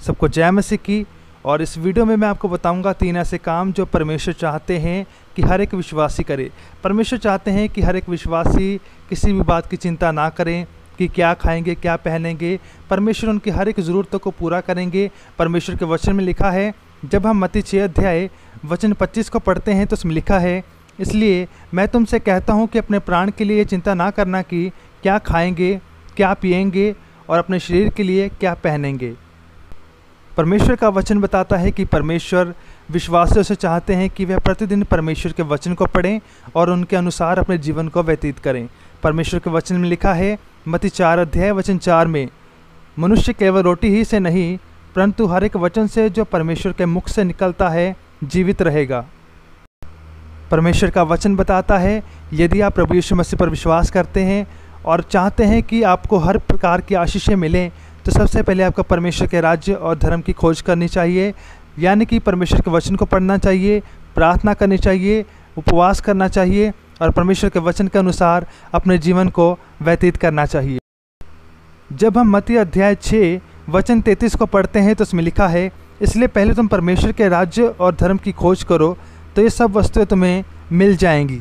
सबको जय मसीह की। और इस वीडियो में मैं आपको बताऊँगा तीन ऐसे काम जो परमेश्वर चाहते हैं कि हर एक विश्वासी करे। परमेश्वर चाहते हैं कि हर एक विश्वासी किसी भी बात की चिंता ना करें कि क्या खाएँगे, क्या पहनेंगे। परमेश्वर उनकी हर एक ज़रूरतों को पूरा करेंगे। परमेश्वर के वचन में लिखा है, जब हम मती छः अध्याय, वचन 25 को पढ़ते हैं तो उसमें लिखा है, इसलिए मैं तुमसे कहता हूँ कि अपने प्राण के लिए चिंता ना करना कि क्या खाएँगे, क्या पिएँगे और अपने शरीर के लिए क्या पहनेंगे। परमेश्वर का वचन बताता है कि परमेश्वर विश्वासियों से चाहते हैं कि वह प्रतिदिन परमेश्वर के वचन को पढ़ें और उनके अनुसार अपने जीवन को व्यतीत करें। परमेश्वर के वचन में लिखा है मती चार अध्याय, वचन चार में, मनुष्य केवल रोटी ही से नहीं, परंतु हर एक वचन से जो परमेश्वर के मुख से निकलता है, जीवित रहेगा। परमेश्वर का वचन बताता है, यदि आप प्रभु यीशु मसीह पर विश्वास करते हैं और चाहते हैं कि आपको हर प्रकार की आशीषें मिलें तो सबसे पहले आपको परमेश्वर के राज्य और धर्म की खोज करनी चाहिए, यानी कि परमेश्वर के वचन को पढ़ना चाहिए, प्रार्थना करनी चाहिए, उपवास करना चाहिए और परमेश्वर के वचन के अनुसार अपने जीवन को व्यतीत करना चाहिए। जब हम मती अध्याय छः वचन तैतीस को पढ़ते हैं तो उसमें लिखा है, इसलिए पहले तुम परमेश्वर के राज्य और धर्म की खोज करो तो ये सब वस्तुएँ तुम्हें मिल जाएँगी।